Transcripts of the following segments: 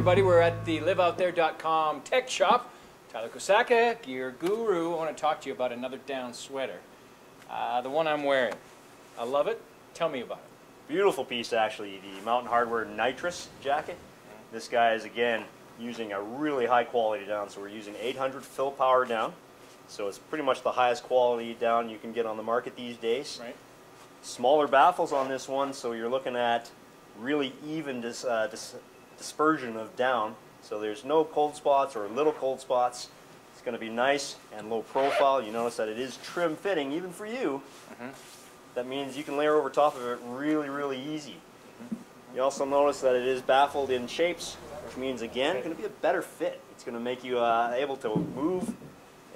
everybody. We're at the liveoutthere.com tech shop. Tyler Kosaka, gear guru. I want to talk to you about another down sweater. Uh, the one I'm wearing. I love it. Tell me about it. Beautiful piece, actually. The Mountain Hardwear Nitrous jacket. This guy is, again, using a really high quality down. So we're using 800 fill power down. So it's pretty much the highest quality down you can get on the market these days. Right? Smaller baffles on this one, so you're looking at really even dis, uh, dis, dispersion of down. So there's no cold spots or little cold spots. It's going to be nice and low profile. You notice that it is trim fitting, even for you. That means you can layer over top of it really, really easy. You also notice that it is baffled in shapes, which means again, going to be a better fit. It's going to make you uh, able to move,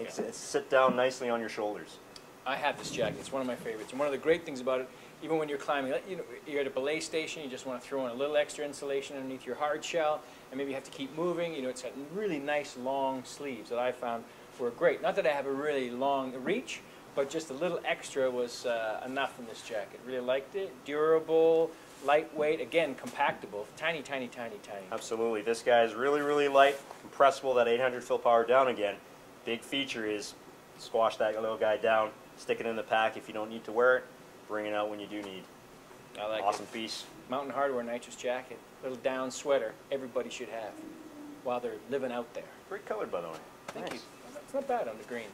ex- sit down nicely on your shoulders. I have this jacket. It's one of my favorites. And one of the great things about it, even when you're climbing, you know, you're at a belay station, you just want to throw in a little extra insulation underneath your hard shell, and maybe you have to keep moving. You know, it's got really nice long sleeves that I found were great. Not that I have a really long reach, but just a little extra was uh, enough in this jacket. Really liked it. Durable, lightweight, again, compactable. Tiny, tiny, tiny, tiny. Absolutely. This guy is really, really light, compressible, that 800 fill power down again. Big feature is squash that little guy down, stick it in the pack if you don't need to wear it, bring it out when you do need. I like awesome it. piece. Mountain Hardwear nitrous jacket. Little down sweater. Everybody should have while they're living out there. Great color, by the way. Thank Nice. you. It's not bad on the green.